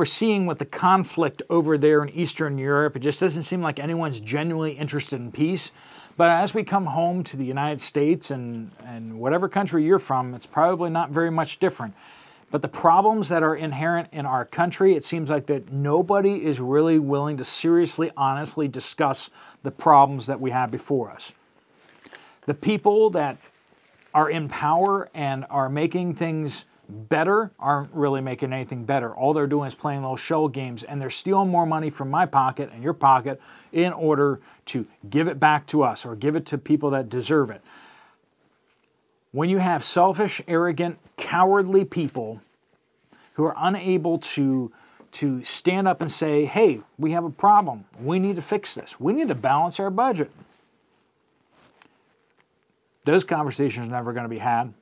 we're seeing with the conflict over there in Eastern Europe, it just doesn't seem like anyone's genuinely interested in peace. But as we come home to the United States and, and whatever country you're from, it's probably not very much different. But the problems that are inherent in our country, it seems like that nobody is really willing to seriously, honestly discuss the problems that we have before us. The people that are in power and are making things better aren't really making anything better. All they're doing is playing little shell games and they're stealing more money from my pocket and your pocket in order to give it back to us or give it to people that deserve it. When you have selfish, arrogant, cowardly people who are unable to to stand up and say, "Hey, we have a problem. We need to fix this. We need to balance our budget." Those conversations are never going to be had.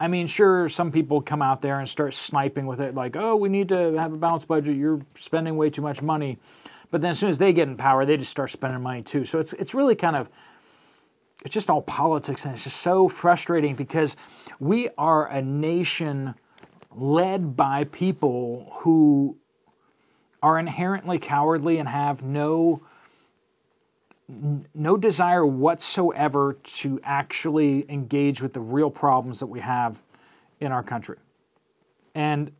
I mean, sure, some people come out there and start sniping with it, like, oh, we need to have a balanced budget. You're spending way too much money. But then as soon as they get in power, they just start spending money too. So it's, it's really kind of, it's just all politics. And it's just so frustrating because we are a nation led by people who are inherently cowardly and have no no desire whatsoever to actually engage with the real problems that we have in our country. And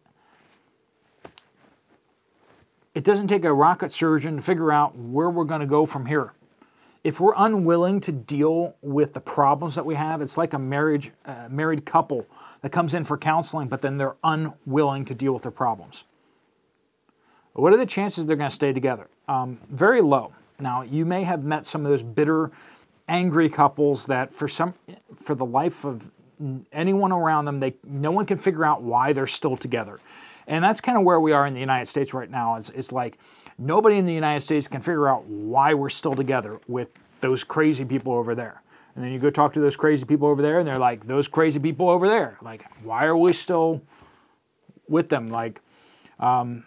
it doesn't take a rocket surgeon to figure out where we're going to go from here. If we're unwilling to deal with the problems that we have, it's like a marriage, uh, married couple that comes in for counseling, but then they're unwilling to deal with their problems. What are the chances they're going to stay together? Um, very low. Now, you may have met some of those bitter, angry couples that for some for the life of anyone around them, they no one can figure out why they're still together. And that's kind of where we are in the United States right now. It's, it's like nobody in the United States can figure out why we're still together with those crazy people over there. And then you go talk to those crazy people over there, and they're like, those crazy people over there. Like, why are we still with them? Like, um,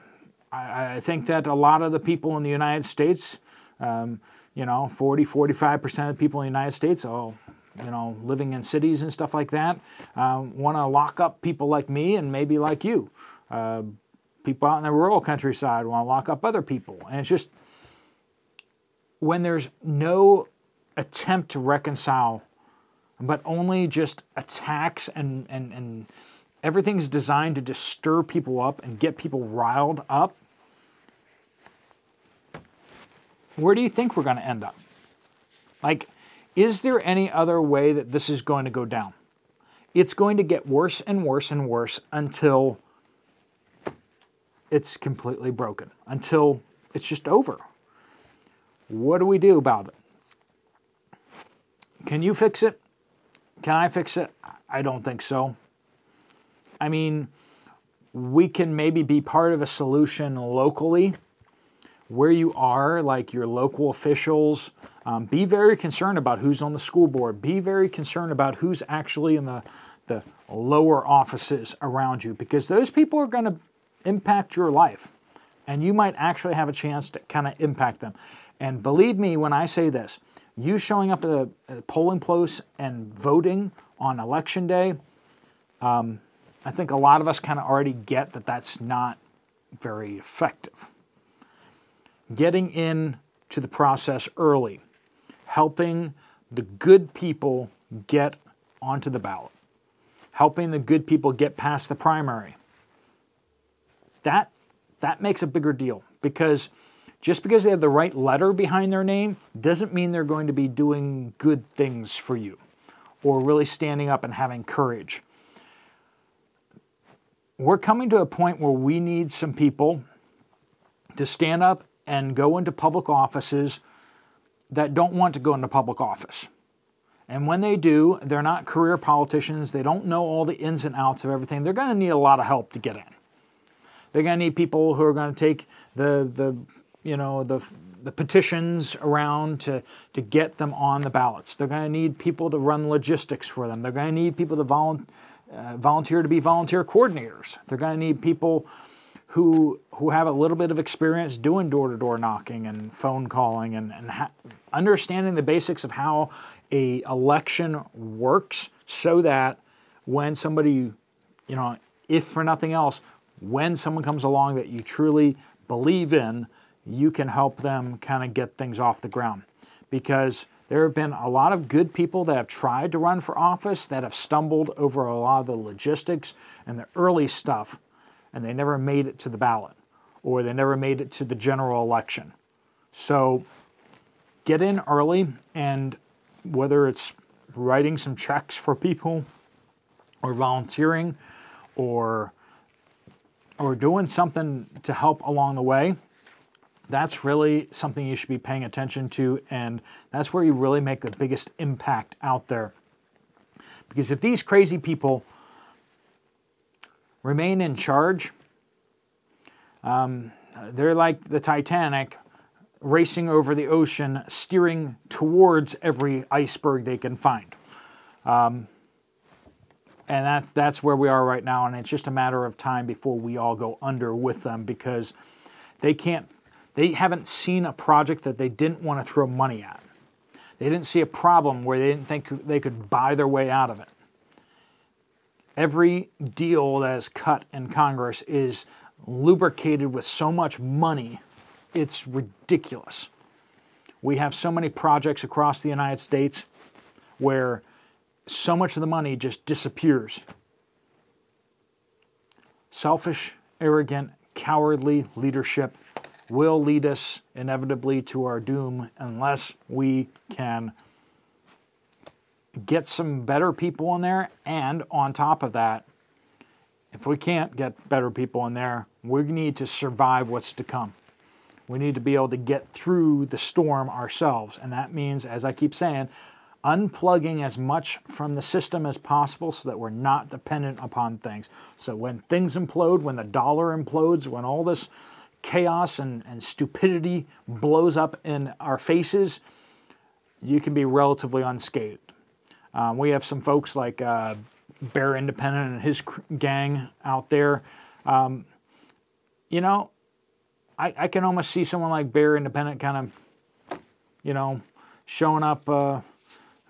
I, I think that a lot of the people in the United States um, you know, 40, 45% of people in the United States, oh, you know, living in cities and stuff like that, uh, want to lock up people like me and maybe like you. Uh, people out in the rural countryside want to lock up other people. And it's just when there's no attempt to reconcile, but only just attacks and, and, and everything's designed to just stir people up and get people riled up where do you think we're going to end up? Like, is there any other way that this is going to go down? It's going to get worse and worse and worse until it's completely broken, until it's just over. What do we do about it? Can you fix it? Can I fix it? I don't think so. I mean, we can maybe be part of a solution locally where you are, like your local officials. Um, be very concerned about who's on the school board. Be very concerned about who's actually in the, the lower offices around you because those people are going to impact your life. And you might actually have a chance to kind of impact them. And believe me when I say this, you showing up at a, polling place and voting on election day, um, I think a lot of us kind of already get that that's not very effective getting in to the process early, helping the good people get onto the ballot, helping the good people get past the primary. That that makes a bigger deal because just because they have the right letter behind their name doesn't mean they're going to be doing good things for you or really standing up and having courage. We're coming to a point where we need some people to stand up and go into public offices that don't want to go into public office. And when they do, they're not career politicians. They don't know all the ins and outs of everything. They're going to need a lot of help to get in. They're going to need people who are going to take the the you know the the petitions around to to get them on the ballots. They're going to need people to run logistics for them. They're going to need people to volunteer uh, volunteer to be volunteer coordinators. They're going to need people who who have a little bit of experience doing door to door knocking and phone calling and, and ha- understanding the basics of how a election works, so that when somebody, you know, if for nothing else, when someone comes along that you truly believe in, you can help them kind of get things off the ground. Because there have been a lot of good people that have tried to run for office that have stumbled over a lot of the logistics and the early stuff, and they never made it to the ballot or they never made it to the general election. So get in early, and whether it's writing some checks for people or volunteering or or doing something to help along the way that's really something you should be paying attention to and that's where you really make the biggest impact out there because if these crazy people remain in charge um, they're like the titanic racing over the ocean steering towards every iceberg they can find um, and that's that's where we are right now and it's just a matter of time before we all go under with them because they can't they haven't seen a project that they didn't want to throw money at. They didn't see a problem where they didn't think they could buy their way out of it. Every deal that is cut in Congress is lubricated with so much money, it's ridiculous. We have so many projects across the United States where so much of the money just disappears. Selfish, arrogant, cowardly leadership will lead us inevitably to our doom unless we can get some better people in there. And on top of that, if we can't get better people in there, we need to survive what's to come. We need to be able to get through the storm ourselves. And that means, as I keep saying, unplugging as much from the system as possible so that we're not dependent upon things. So when things implode, when the dollar implodes, when all this chaos and, and stupidity blows up in our faces, you can be relatively unscathed. Um, we have some folks like uh, Bear Independent and his gang out there. Um, you know, I, I, can almost see someone like Bear Independent kind of, you know, showing up uh,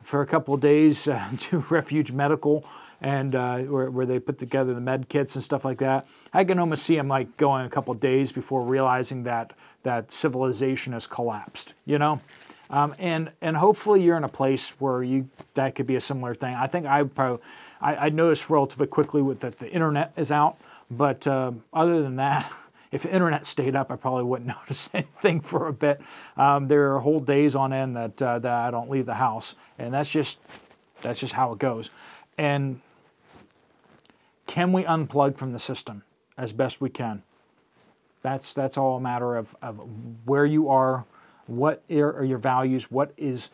for a couple days uh, to Refuge Medical and uh, where, where, they put together the med kits and stuff like that. I can almost see him like going a couple days before realizing that that civilization has collapsed. You know, um, and and hopefully you're in a place where you that could be a similar thing. I think I probably I, I noticed relatively quickly with that the internet is out, but uh, other than that. If the internet stayed up, I probably wouldn't notice anything for a bit. Um, there are whole days on end that uh, that I don't leave the house, and that's just that's just how it goes. And can we unplug from the system as best we can? That's that's all a matter of, of where you are, what are your values, what is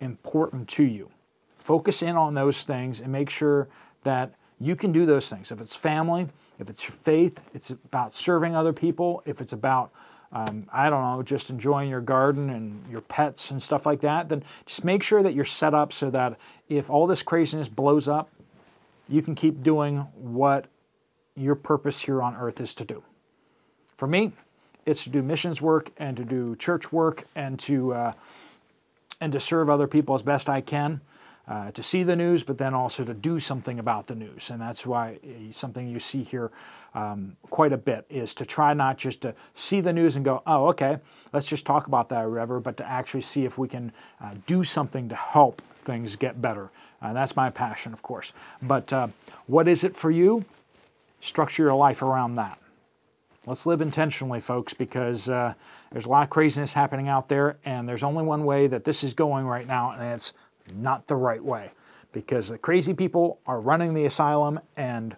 important to you. Focus in on those things and make sure that you can do those things. If it's family, if it's your faith, it's about serving other people, if it's about um, I don't know, just enjoying your garden and your pets and stuff like that, then just make sure that you're set up so that if all this craziness blows up, you can keep doing what your purpose here on earth is to do. For me, it's to do missions work and to do church work and to uh, and to serve other people as best I can. Uh, to see the news, but then also to do something about the news, and that's why uh, something you see here um, quite a bit is to try not just to see the news and go, oh, okay, let's just talk about that or whatever, but to actually see if we can uh, do something to help things get better. Uh, that's my passion, of course. But uh, what is it for you? Structure your life around that. Let's live intentionally, folks, because uh, there's a lot of craziness happening out there, and there's only one way that this is going right now, and it's not the right way. Because the crazy people are running the asylum, and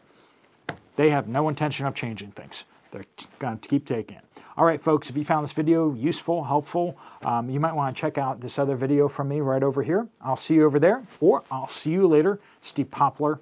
they have no intention of changing things. They're going to keep taking it. All right, folks, if you found this video useful, helpful, um, you might want to check out this other video from me right over here. I'll see you over there, or I'll see you later, Steve Poplar